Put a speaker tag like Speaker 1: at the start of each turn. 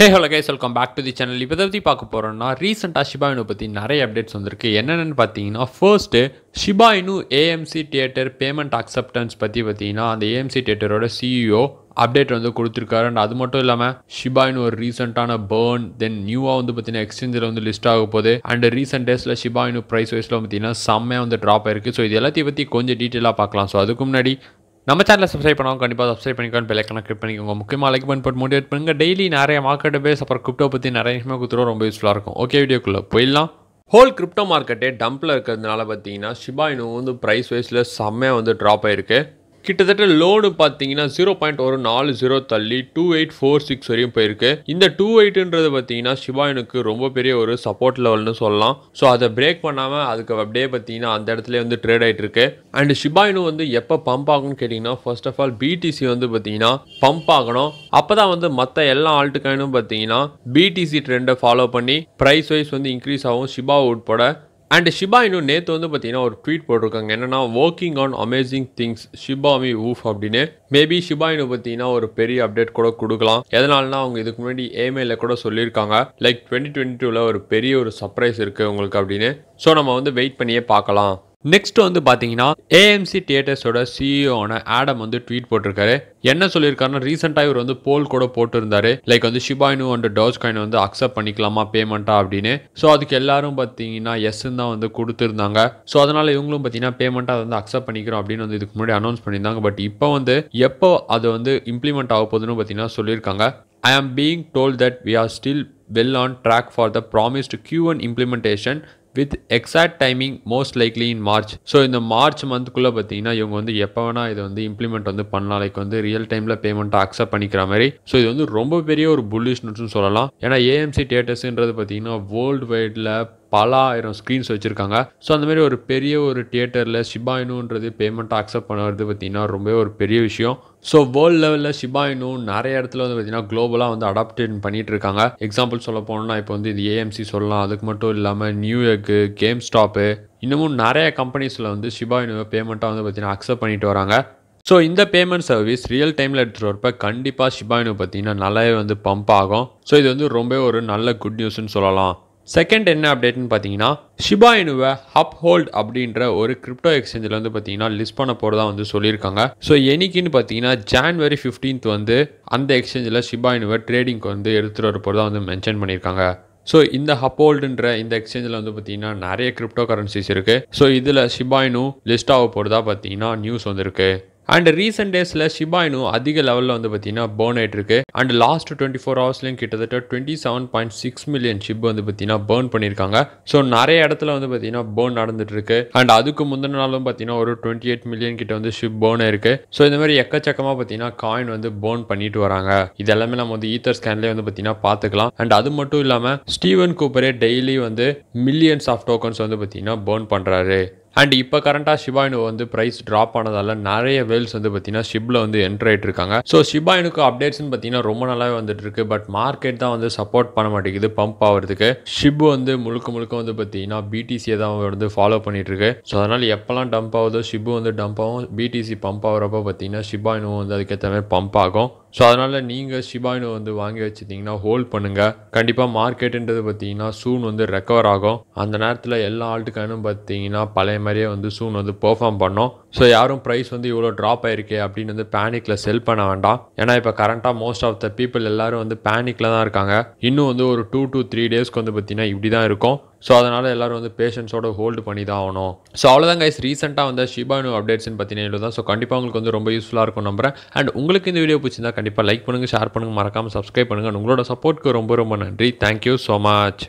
Speaker 1: Hey hello guys welcome back to the channel இப்போ பற்றி பார்க்க போகிறோம்னா ரீசெண்டாக ஷிபாயினு பற்றி நிறைய அப்டேட்ஸ் வந்திருக்கு. என்னென்னு பார்த்தீங்கன்னா first Shiba Inu AMC theatre payment acceptance பற்றி பார்த்தீங்கன்னா அந்த ஏஎம்சி தியேட்டரோட சிஇஓ அப்டேட் வந்து கொடுத்துருக்காரு. அண்ட் அது மட்டும் இல்லாமல் ஷிபாயினு ஒரு ரீசெண்டான பேர்ன் தென் நியூவாக வந்து பார்த்தீங்கன்னா எக்ஸ்சேஞ்சில் வந்து லிஸ்ட் ஆக போகுது. அண்ட் ரீசெண்ட் டேஸில் ஷிபாயினு ப்ரைஸ் வைஸில் பார்த்தீங்கன்னா செம்மையாக வந்து ட்ராப் ஆயிருக்கு. ஸோ இது எல்லாத்தையும் பற்றி கொஞ்சம் டீட்டெயிலாக பார்க்கலாம். ஸோ அதுக்கு முன்னாடி நம்ம சேனலை சப்ஸ்கிரைப் பண்ணாலும் கண்டிப்பாக சப்ஸ்கிரைப் பண்ணிக்கோங்க பெல்லைக்கனை கிளிக் பண்ணிக்கோங்க. முக்கியமாக லைக் பண்ணி போட்டு மோட்டிவேட் பண்ணுங்கள் டெய்லி நிறைய மார்க்கெட் பேஸ் அப்புறம் கிரிப்டோ பற்றி நிறைய விஷயமா கொடுத்துருவோம். ரொம்ப யூஸ்ஃபுல்லாக இருக்கும். ஓகே வீடியோக்குள்ளே போயிடலாம். ஹோல் கிரிப்டோ மார்க்கெட்டே டம்பில் இருக்கிறதுனால பார்த்தீங்கன்னா ஷிபாயினு வந்து ப்ரைஸ் வைஸில் செம்மையாக வந்து ட்ராப் ஆயிருக்கு. கிட்டத்தட்ட லோனு பார்த்தீங்கன்னா ஜீரோ பாயிண்ட் ஒரு நாலு ஜீரோ தள்ளி டூ எயிட் ஃபோர் சிக்ஸ் வரையும் போயிருக்கு. இந்த டூ எயிட்டுன்றது பார்த்தீங்கன்னா ஷிபாயினுக்கு ரொம்ப பெரிய ஒரு சப்போர்ட் லெவல்னு சொல்லலாம். ஸோ அதை பிரேக் பண்ணாமல் அதுக்கு அப்படியே பார்த்தீங்கன்னா அந்த இடத்துல வந்து ட்ரேட் ஆகிட்டு இருக்கு. அண்ட் சிபாயினும் வந்து எப்போ பம்ப் ஆகும்னு கேட்டிங்கன்னா ஃபர்ஸ்ட் ஆஃப் ஆல் பிடிசி வந்து பார்த்தீங்கன்னா பம்ப் ஆகணும். அப்போ தான் வந்து மற்ற எல்லா ஆல்ட்டுக்காயினும் பார்த்தீங்கன்னா பிடிசி ட்ரெண்டை ஃபாலோ பண்ணி ப்ரைஸ் வைஸ் வந்து இன்க்ரீஸ் ஆகும். சிபா உட்பட அண்ட் ஷிபா இன்னும் நேற்று வந்து பார்த்தீங்கன்னா ஒரு ட்வீட் போட்டிருக்காங்க. என்னன்னா working on amazing things Shib army woof அப்படின்னு. மேபி ஷிபா இன்னும் பார்த்தீங்கன்னா ஒரு பெரிய அப்டேட் கூட கொடுக்கலாம். எதனாலனா அவங்க இதுக்கு முன்னாடி ஏமெயில கூட சொல்லியிருக்காங்க. லைக் டுவெண்ட்டி டுவெண்ட்டி டூவில் ஒரு பெரிய ஒரு சர்ப்ரைஸ் இருக்குது உங்களுக்கு அப்படின்னு. ஸோ நம்ம வந்து வெயிட் பண்ணியே பார்க்கலாம். நெக்ஸ்ட் வந்து பார்த்தீங்கன்னா ஏஎம்சி தியேட்டர்ஸோட சிஇஓன ஆடம் வந்து ட்வீட் போட்டிருக்காரு. என்ன சொல்லியிருக்காருன்னா ரீசெண்டாக இவர் வந்து போல் கூட போட்டிருந்தாரு. லைக் வந்து ஷிபாயினு அண்ட் டாஜ் காயின் வந்து அக்செப்ட் பண்ணிக்கலாமா பேமெண்ட்டா அப்படின்னு. ஸோ அதுக்கு எல்லாரும் பார்த்தீங்கன்னா எஸ்ன்னு தான் வந்து கொடுத்துருந்தாங்க. ஸோ அதனால இவங்களும் பார்த்தீங்கன்னா பேமெண்ட்டாக அதை வந்து அக்செப்ட் பண்ணிக்கிறோம் அப்படின்னு வந்து இதுக்கு முன்னாடி அனௌன்ஸ் பண்ணியிருந்தாங்க. பட் இப்போ வந்து எப்போ அது வந்து இம்ப்ளிமெண்ட் ஆக போகுதுன்னு பார்த்தீங்கன்னா சொல்லியிருக்காங்க. I am being told that we are still well on track for the promised Q and implementation with exact timing most likely in March so இந்த மார்ச் மந்த்துக்குள்ளே பார்த்தீங்கன்னா இவங்க வந்து எப்போ வேணால் இதை வந்து இம்ப்ளிமெண்ட் வந்து பண்ணலாம். லைக் வந்து ரியல் டைமில் பேமெண்ட்டை அக்செப்ட் பண்ணிக்கிற மாதிரி. ஸோ இது வந்து ரொம்ப பெரிய ஒரு புல்லிஷ் நியூஸ்னு சொல்லலாம். ஏன்னா ஏஎம்சி டேட்டஸ்ன்றது பார்த்தீங்கன்னா வேர்ல்டு வைடில் பல ஆயிரம் ஸ்க்ரீன்ஸ் வச்சுருக்காங்க. ஸோ அந்த மாதிரி ஒரு பெரிய ஒரு தியேட்டரில் ஷிபாயினுன்றது பேமெண்ட்டை அக்செப்ட் பண்ணுறது பார்த்தீங்கன்னா ரொம்பவே ஒரு பெரிய விஷயம். ஸோ வேர்ல்டு லெவலில் ஷிபாயினு நிறைய இடத்துல வந்து பார்த்தீங்கன்னா குளோபலாக வந்து அடாப்டேட் பண்ணிகிட்டு இருக்காங்க. எக்ஸாம்பிள் சொல்ல போனோம்னா இப்போ வந்து இது ஏஎம்சி சொல்லலாம். அதுக்கு மட்டும் இல்லாமல் நியூயார்க்கு கேம் ஸ்டாப்பு இன்னமும் நிறைய கம்பெனிஸில் வந்து ஷிபாயினுவை பேமெண்ட்டாக வந்து பார்த்தீங்கன்னா அக்செப்ட் பண்ணிட்டு வராங்க. ஸோ இந்த பேமெண்ட் சர்வீஸ் ரியல் டைமில் எடுத்துகிட்டு வரப்ப கண்டிப்பாக ஷிபாயினு பார்த்தீங்கன்னா நல்லாவே வந்து பம்ப் ஆகும். ஸோ இது வந்து ரொம்ப ஒரு நல்ல குட் நியூஸ்னு சொல்லலாம். செகண்ட் என்ன அப்டேட்னு பார்த்தீங்கன்னா ஷிபாயினுவை ஹப் ஹோல்ட் அப்படின்ற ஒரு கிரிப்டோ எக்ஸ்சேஞ்சில் வந்து பார்த்தீங்கன்னா லிஸ்ட் பண்ண போகிறதா வந்து சொல்லியிருக்காங்க. ஸோ என்னைக்குன்னு பார்த்தீங்கன்னா ஜான்வரி ஃபிஃப்டீன்த் வந்து அந்த எக்ஸ்சேஞ்சில் ஷிபாயினுவை ட்ரேடிங்க்கு வந்து எடுத்துகிட்டு வர போகிறதா வந்து மென்ஷன் பண்ணியிருக்காங்க. ஸோ இந்த ஹப்போல்டுன்ற இந்த எக்ஸ்சேஞ்சில் வந்து பார்த்தீங்கன்னா நிறைய கிரிப்டோ கரன்சிஸ் இருக்குது ஸோ இதில் ஷிபாயினும் லிஸ்ட் ஆக போகிறதா பார்த்தீங்கன்னா நியூஸ் வந்திருக்கு. அண்ட் ரீசெண்ட் டேஸில் ஷிபாயினும் அதிக லெவலில் வந்து பார்த்தீங்கன்னா பேர்ன் ஆகிட்டு இருக்கு அண்ட் லாஸ்ட் டுவெண்ட்டி ஃபோர் ஹவர்ஸ்லையும் கிட்டத்தட்ட twenty seven point six million Shib வந்து பார்த்தீங்கன்னா பேர்ன் பண்ணியிருக்காங்க. ஸோ நிறைய இடத்துல வந்து பார்த்தீங்கன்னா பேர்ன் நடந்துட்டு இருக்கு அண்ட் அதுக்கு முந்தின நாளும் பார்த்தீங்கன்னா ஒரு டுவெண்ட்டி எயிட் மில்லியன் கிட்ட வந்து ஷிப் பேர்ன் இருக்கு ஸோ இந்த மாதிரி எக்கச்சக்கமாக பார்த்தீங்கன்னா காயின் வந்து பேர்ன் பண்ணிட்டு வராங்க. இது எல்லாமே நம்ம வந்து ஈத்தர் ஸ்கேன்லேயே வந்து பார்த்தீங்கன்னா பார்த்துக்கலாம் அண்ட் அது மட்டும் இல்லாமல் ஸ்டீவன் கூப்பரே டெய்லி வந்து மில்லியன்ஸ் ஆஃப் டோக்கன்ஸ் வந்து பார்த்தீங்கன்னா பேர்ன் பண்ணுறாரு அண்ட் இப்போ கரண்ட்டாக ஷிபாயினு வந்து ப்ரைஸ் ட்ராப் ஆனதால நிறைய வேல்ஸ் வந்து பார்த்தீங்கன்னா ஷிப்பில் வந்து என்ட்ரு ஆகிட்டு இருக்காங்க ஸோ ஷிபாயினுக்கு அப்டேட்ஸ்னு பார்த்தீங்கன்னா ரொம்ப நல்லாவே வந்துட்டு இருக்கு பட் மார்க்கெட் தான் வந்து சப்போர்ட் பண்ண மாட்டேங்குது பம்ப் ஆகிறதுக்கு. ஷிப் வந்து முழுக்க முழுக்க வந்து பார்த்தீங்கன்னா பிடிசியை தான் வந்து ஃபாலோ பண்ணிட்டு இருக்கு ஸோ அதனால் எப்போல்லாம் டம்ப் ஆகுதோ ஷிப்பு வந்து டம்ப் ஆகும். பிடிசி பம்ப் ஆகிறப்ப பார்த்தீங்கன்னா ஷிபாயினும் வந்து அதுக்கேற்ற மாதிரி பம்ப் ஆகும். ஸோ அதனால் நீங்கள் ஷிபாயினு வந்து வாங்கி வச்சுட்டிங்கன்னா ஹோல்ட் பண்ணுங்கள் கண்டிப்பாக மார்க்கெட்டுன்றது பார்த்தீங்கன்னா சூன் வந்து ரெக்கவர் ஆகும். அந்த நேரத்தில் எல்லா ஆல்ட்டுக்கானும் பார்த்தீங்கன்னா பழைய மாதிரியே வந்து சூன் வந்து பெர்ஃபார்ம் பண்ணோம். ஸோ யாரும் ப்ரைஸ் வந்து இவ்வளோ ட்ராப் ஆயிருக்கே அப்படின்னு வந்து பேனிக்கில் செல் பண்ண வேண்டாம். ஏன்னா இப்போ கரண்ட்டாக மோஸ்ட் ஆஃப் த பீப்புள் எல்லாரும் வந்து பேனிக்கில் தான் இருக்காங்க. இன்னும் வந்து ஒரு டூ டு த்ரீ டேஸ்க்கு வந்து பார்த்தீங்கன்னா இப்படி தான் இருக்கும். ஸோ அதனால் எல்லாரும் வந்து பேஷன்ஸோட ஹோல்டு பண்ணி தான் ஆகணும். ஸோ அவ்வளோதான் கைஸ் ரீசெண்டாக வந்து ஷிபானு அப்டேட்ஸ்னு பார்த்தீங்கன்னா தான் ஸோ கண்டிப்பாக உங்களுக்கு வந்து ரொம்ப யூஸ்ஃபுல்லாக இருக்கும் நம்புறேன். அண்ட் உங்களுக்கு இந்த வீடியோ பிடிச்சிருந்தா கண்டிப்பாக லைக் பண்ணுங்கள் ஷேர் பண்ணுங்கள் மறக்காமல் சப்ஸ்கிரைப் பண்ணுங்கள் உங்களோட சப்போர்ட்டுக்கு ரொம்ப ரொம்ப நன்றி. Thank you so much